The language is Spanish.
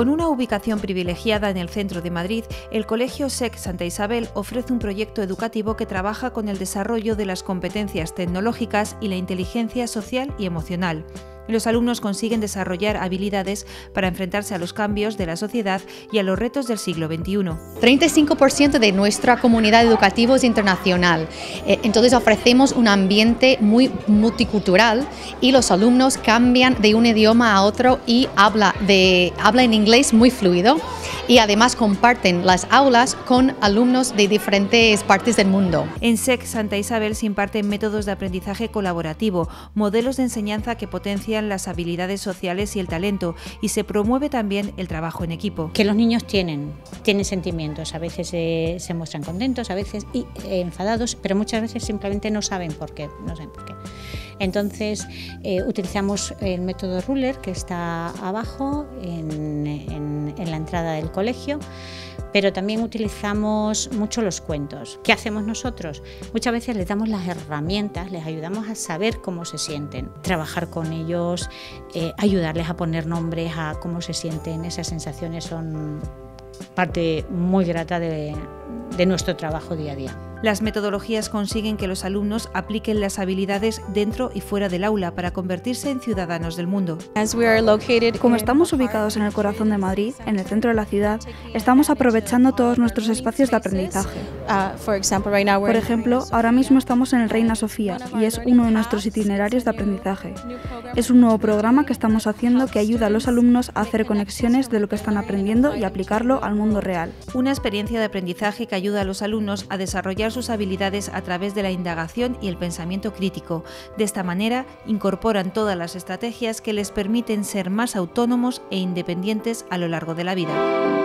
Con una ubicación privilegiada en el centro de Madrid, el Colegio SEC Santa Isabel ofrece un proyecto educativo que trabaja con el desarrollo de las competencias tecnológicas y la inteligencia social y emocional los alumnos consiguen desarrollar habilidades para enfrentarse a los cambios de la sociedad y a los retos del siglo XXI. 35% de nuestra comunidad educativa es internacional, eh, entonces ofrecemos un ambiente muy multicultural y los alumnos cambian de un idioma a otro y habla, de, habla en inglés muy fluido y además comparten las aulas con alumnos de diferentes partes del mundo. En SEC Santa Isabel se imparten métodos de aprendizaje colaborativo, modelos de enseñanza que potencian las habilidades sociales y el talento y se promueve también el trabajo en equipo. Que los niños tienen, tienen sentimientos, a veces eh, se muestran contentos, a veces y, eh, enfadados, pero muchas veces simplemente no saben por qué, no saben por qué. Entonces eh, utilizamos el método Ruler que está abajo en, la entrada del colegio, pero también utilizamos mucho los cuentos. ¿Qué hacemos nosotros? Muchas veces les damos las herramientas, les ayudamos a saber cómo se sienten, trabajar con ellos, eh, ayudarles a poner nombres a cómo se sienten, esas sensaciones son parte muy grata de nuestro trabajo día a día. Las metodologías consiguen que los alumnos apliquen las habilidades dentro y fuera del aula para convertirse en ciudadanos del mundo. Como estamos ubicados en el corazón de Madrid, en el centro de la ciudad, estamos aprovechando todos nuestros espacios de aprendizaje. Uh, Por ejemplo, ahora mismo estamos en el Reina Sofía y es uno de nuestros itinerarios de aprendizaje. Es un nuevo programa que estamos haciendo que ayuda a los alumnos a hacer conexiones de lo que están aprendiendo y aplicarlo al mundo real. Una experiencia de aprendizaje que ayuda a los alumnos a desarrollar sus habilidades a través de la indagación y el pensamiento crítico. De esta manera, incorporan todas las estrategias que les permiten ser más autónomos e independientes a lo largo de la vida.